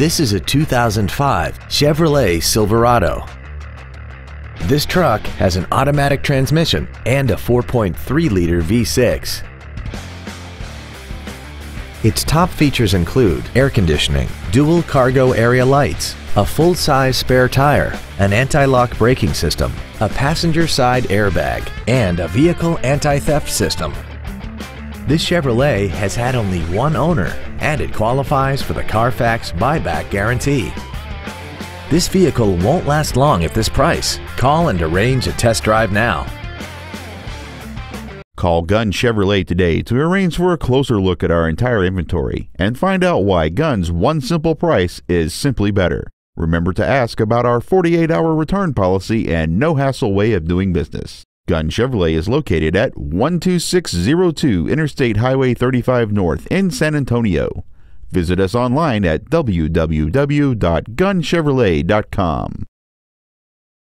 This is a 2005 Chevrolet Silverado. This truck has an automatic transmission and a 4.3-liter V6. Its top features include air conditioning, dual cargo area lights, a full-size spare tire, an anti-lock braking system, a passenger side airbag, and a vehicle anti-theft system. This Chevrolet has had only one owner and it qualifies for the Carfax buyback guarantee. This vehicle won't last long at this price. Call and arrange a test drive now. Call Gunn Chevrolet today to arrange for a closer look at our entire inventory and find out why Gunn's one simple price is simply better. Remember to ask about our 48 hour return policy and no hassle way of doing business. Gunn Chevrolet is located at 12602 Interstate Highway 35 North in San Antonio. Visit us online at www.gunnchevrolet.com.